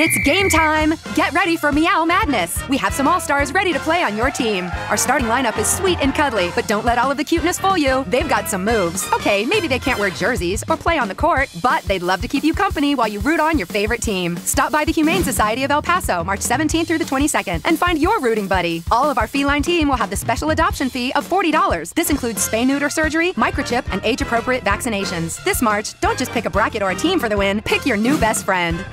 It's game time! Get ready for Meow Madness! We have some All Stars ready to play on your team. Our starting lineup is sweet and cuddly, but don't let all of the cuteness fool you. They've got some moves. Okay, maybe they can't wear jerseys or play on the court, but they'd love to keep you company while you root on your favorite team. Stop by the Humane Society of El Paso March 17th through the 22nd and find your rooting buddy. All of our feline team will have the special adoption fee of $40. This includes spay neuter surgery, microchip, and age appropriate vaccinations. This March, don't just pick a bracket or a team for the win, pick your new best friend.